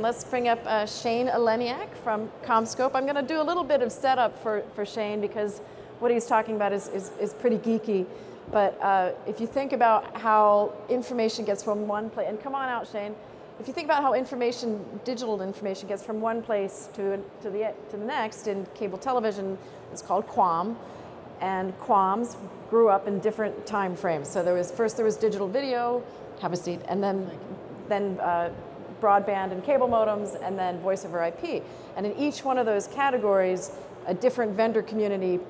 Let's bring up uh, Shane Eleniak from CommScope. I'm going to do a little bit of setup for, for Shane because what he's talking about is, is, is pretty geeky. But uh, if you think about how information gets from one place, and come on out, Shane. If you think about how information, digital information, gets from one place to, to, the, to the next in cable television, it's called QAM. And QAMs grew up in different time frames. So there was first there was digital video, have a seat, and then then uh, broadband and cable modems, and then voice over IP. And in each one of those categories, a different vendor community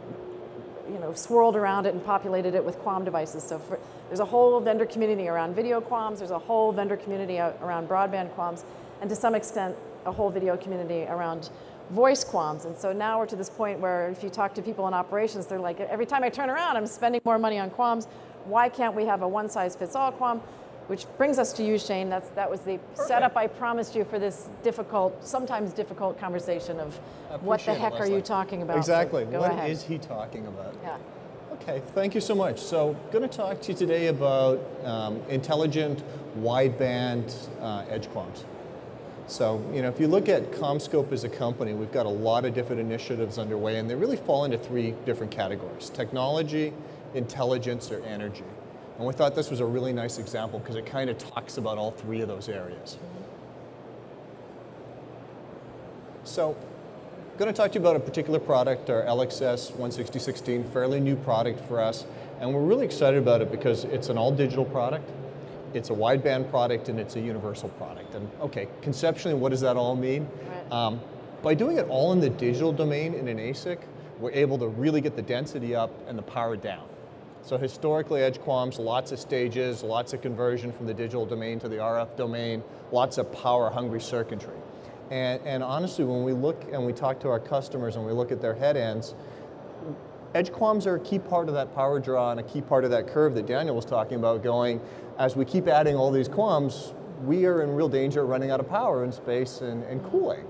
you know, swirled around it and populated it with QAM devices. So for, there's a whole vendor community around video QAMs, there's a whole vendor community around broadband QAMs, and to some extent, a whole video community around voice QAMs. And so now we're to this point where if you talk to people in operations, they're like, every time I turn around, I'm spending more money on QAMs. Why can't we have a one size fits all QAM? Which brings us to you, Shane. That's, that was the Perfect. setup I promised you for this difficult, sometimes difficult conversation of what the heck are you talking about? Exactly. So what ahead. is he talking about? Yeah. Okay, thank you so much. So, I'm going to talk to you today about um, intelligent wideband uh, edge QAMs. So, you know, if you look at CommScope as a company, we've got a lot of different initiatives underway, and they really fall into three different categories technology, intelligence, or energy. And we thought this was a really nice example because it kind of talks about all three of those areas. So, I'm going to talk to you about a particular product, our LXS 16016, fairly new product for us. And we're really excited about it because it's an all digital product, it's a wideband product, and it's a universal product. And okay, conceptually, what does that all mean? Right. Um, by doing it all in the digital domain in an ASIC, we're able to really get the density up and the power down. So historically, edge QAMs, lots of stages, lots of conversion from the digital domain to the RF domain, lots of power-hungry circuitry. And, and, honestly, when we look and we talk to our customers and we look at their head ends, edge QAMs are a key part of that power draw and a key part of that curve that Daniel was talking about going, as we keep adding all these QAMs, we are in real danger of running out of power in space and, and cooling.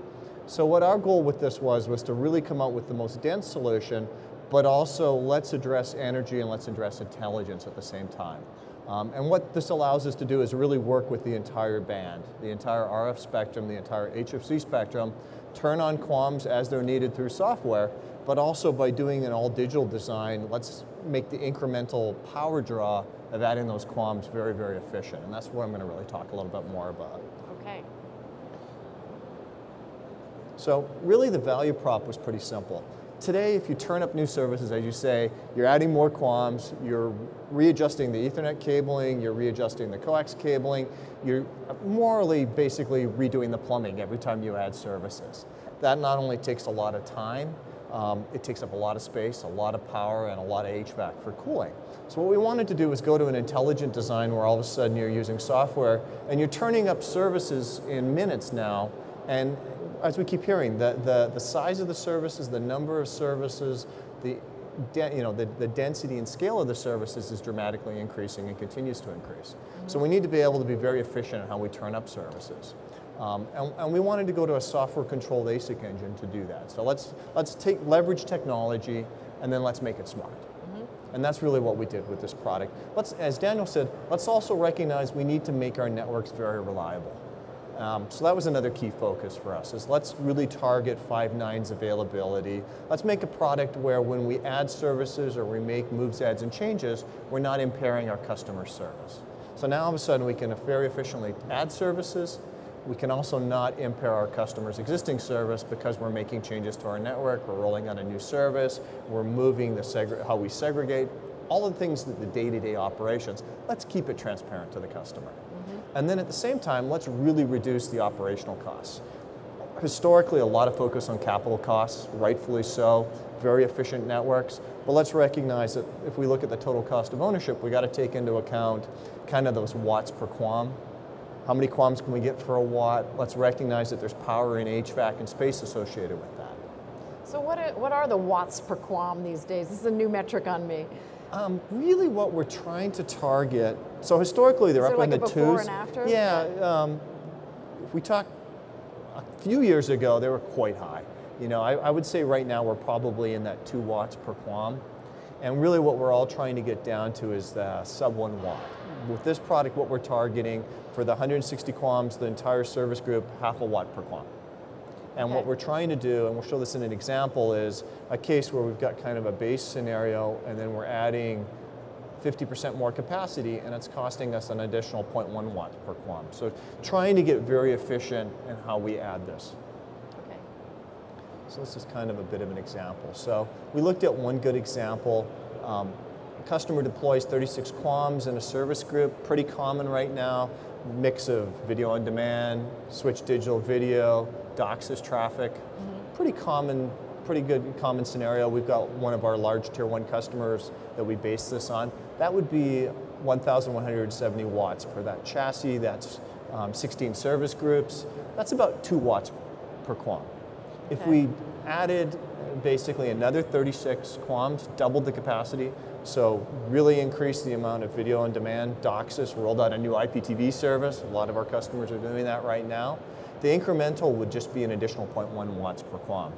So what our goal with this was, was to really come out with the most dense solution but also let's address energy and let's address intelligence at the same time. Um, and what this allows us to do is really work with the entire band, the entire RF spectrum, the entire HFC spectrum, turn on QAMs as they're needed through software, but also by doing an all digital design, let's make the incremental power draw of adding those QAMs very, very efficient. And that's what I'm going to really talk a little bit more about. Okay. So really the value prop was pretty simple. Today, if you turn up new services, as you say, you're adding more QAMs, you're readjusting the Ethernet cabling, you're readjusting the coax cabling, you're morally basically redoing the plumbing every time you add services. That not only takes a lot of time, um, it takes up a lot of space, a lot of power, and a lot of HVAC for cooling. So what we wanted to do was go to an intelligent design where all of a sudden you're using software and you're turning up services in minutes now and as we keep hearing, the, the, the size of the services, the number of services, the, you know, the, the density and scale of the services is dramatically increasing and continues to increase. Mm -hmm. So we need to be able to be very efficient in how we turn up services. Um, and, and, we wanted to go to a software-controlled ASIC engine to do that. So let's, let's take, leverage technology and then let's make it smart. Mm-hmm. And that's really what we did with this product. Let's, as Daniel said, let's also recognize we need to make our networks very reliable. Um, so that was another key focus for us, is let's really target five nines availability. Let's make a product where when we add services or we make moves, adds, and changes, we're not impairing our customer service. So now all of a sudden we can very efficiently add services, we can also not impair our customers' existing service because we're making changes to our network, we're rolling out a new service, we're moving the how we segregate, all the things that the day-to-day -day operations, let's keep it transparent to the customer. And then at the same time, let's really reduce the operational costs. Historically, a lot of focus on capital costs, rightfully so, very efficient networks, but let's recognize that if we look at the total cost of ownership, we got to take into account kind of those watts per QAM. How many QAMs can we get for a watt? Let's recognize that there's power in HVAC and space associated with that. So what are, what are the watts per QAM these days? This is a new metric on me. Um, really what we're trying to target, so historically they're up like in the before twos. And after? Yeah, um, if we talk a few years ago, they were quite high. You know, I, I, would say right now we're probably in that two watts per QAM. And really what we're all trying to get down to is the sub one watt. with this product, what we're targeting for the 160 QAMs, the entire service group, half a watt per QAM. And Okay. what we're trying to do, and we'll show this in an example, is a case where we've got kind of a base scenario and then we're adding 50% more capacity and it's costing us an additional 0.1 watt per QAM. So trying to get very efficient in how we add this. Okay. So this is kind of a bit of an example. So we looked at one good example. Um, a customer deploys 36 QAMs in a service group, pretty common right now. Mix of video on demand, switch digital video, DOCSIS traffic. Pretty common, pretty good common scenario. We've got one of our large tier one customers that we base this on. That would be 1,170 watts per that chassis. That's um, 16 service groups. That's about two watts per QAM. If Okay. we added basically another 36 QAMs, doubled the capacity, so really increased the amount of video on demand, DOCSIS rolled out a new IPTV service. A lot of our customers are doing that right now. The incremental would just be an additional 0.1 watts per QAM.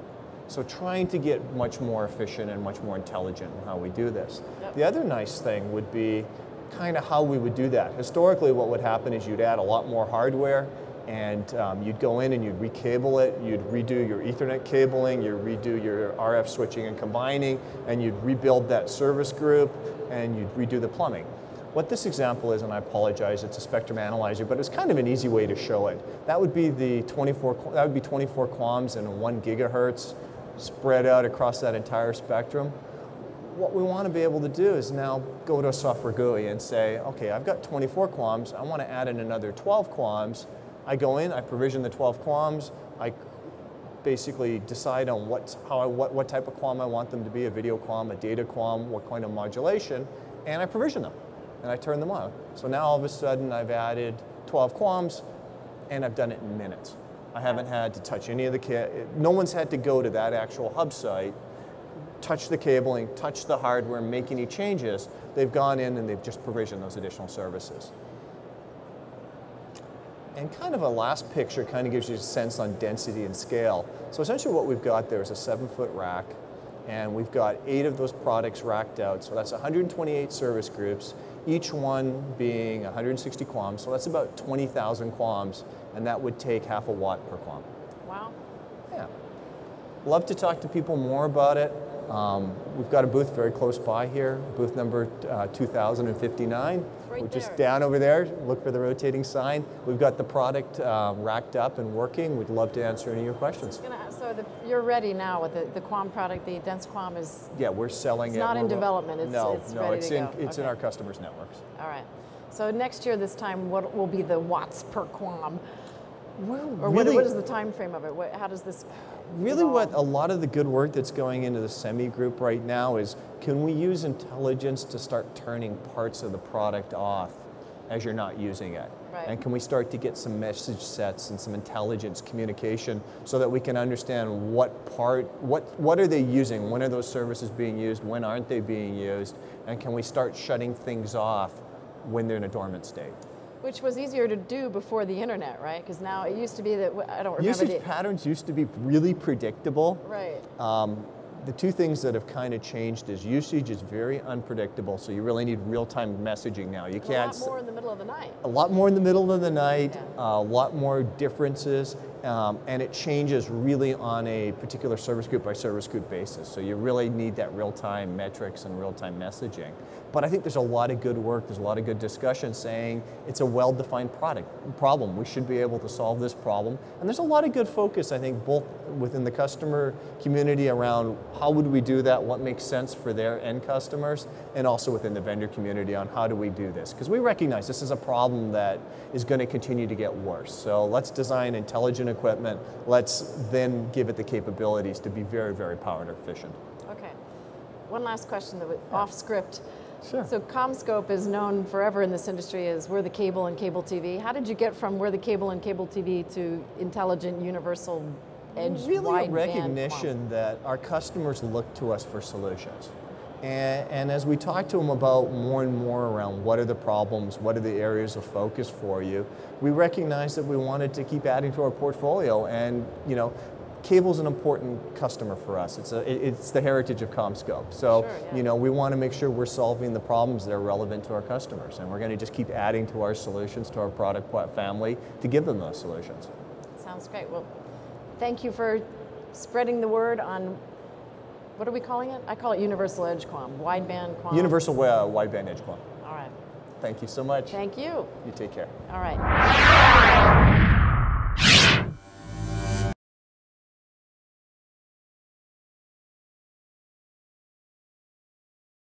So trying to get much more efficient and much more intelligent in how we do this. Yep. The other nice thing would be kind of how we would do that. Historically, what would happen is you'd add a lot more hardware and um, you'd go in and you'd recable it, you'd redo your Ethernet cabling, you'd redo your RF switching and combining, and you'd rebuild that service group, and you'd redo the plumbing. What this example is, and I apologize, it's a spectrum analyzer, but it's kind of an easy way to show it. That would be the 24, qu- that would be 24 QAMs and one gigahertz spread out across that entire spectrum what we want to be able to do is now go to a software GUI and say, okay, I've got 24 QAMs, I want to add in another 12 QAMs. I go in, I provision the 12 QAMs, I basically decide on what, how I, what, what type of QAM I want them to be, a video QAM, a data QAM, what kind of modulation, and I provision them, and I turn them on. So now all of a sudden I've added 12 QAMs, and I've done it in minutes. I haven't had to touch any of the, ca- no one's had to go to that actual hub site touch the cabling, touch the hardware, make any changes, they've gone in and they've just provisioned those additional services. And kind of a last picture kind of gives you a sense on density and scale. So essentially what we've got there is a seven foot rack and we've got eight of those products racked out. So that's 128 service groups, each one being 160 QAMs. So that's about 20,000 QAMs and that would take half a watt per QAM. Wow. Yeah. Love to talk to people more about it. Um, we've got a booth very close by here, booth number uh, 2059. right We're just down over there. Look for the rotating sign. We've got the product uh, racked up and working. We'd love to answer any of your questions. Gonna- So the, you're ready now with the, the QAM product, the Dense QAM is, Yeah, we're selling It's it. not in development, it's- no, it's no, it's in go. it's in our customers' networks. all right. So next year, this time, what will be the watts per QAM? Or what, what is the time frame of it? What, how does this Really, what a lot of the good work that's going into the semi group right now is can we use intelligence to start turning parts of the product off as you're not using it? Right. And can we start to get some message sets and some intelligence communication so that we can understand what part, what, what are they using? When are those services being used? When aren't they being used? And can we start shutting things off when they're in a dormant state? Which was easier to do before the internet, right? Because now it used to be that I don't remember Usage the patterns used to be really predictable. right. Um, the two things that have kind of changed is usage is very unpredictable, so you really need real-time messaging now. You can't A lot more in the middle of the night. a lot more in the middle of the night, Yeah. a lot more differences, um, and it changes really on a particular service group by service group basis. So you really need that real-time metrics and real-time messaging. But I think there's a lot of good work, there's a lot of good discussion saying it's a well-defined product problem. We should be able to solve this problem. And there's a lot of good focus, I think, both within the customer community around how would we do that, what makes sense for their end customers, and also within the vendor community on how do we do this. Because we recognize this is a problem that is going to continue to get worse. So let's design intelligent equipment. Let's then give it the capabilities to be very, very power efficient. Okay. One last question that was off script. Sure. So CommScope is known forever in this industry as we're the cable and cable TV. How did you get from we're the cable and cable TV to intelligent universal edge really a recognition that our customers look to us for solutions. And, and as we talk to them about more and more around what are the problems, what are the areas of focus for you, we recognize that we wanted to keep adding to our portfolio and you know cable's an important customer for us. It's, a, it's the heritage of CommScope. So, Sure, yeah. you know, we want to make sure we're solving the problems that are relevant to our customers. And we're going to just keep adding to our solutions, to our product family, to give them those solutions. Sounds great. Well, thank you for spreading the word on, what are we calling it? I call it Universal Edge QAM, wideband QAM. Universal uh, wideband edge QAM. All right. Thank you so much. Thank you. You take care. All right.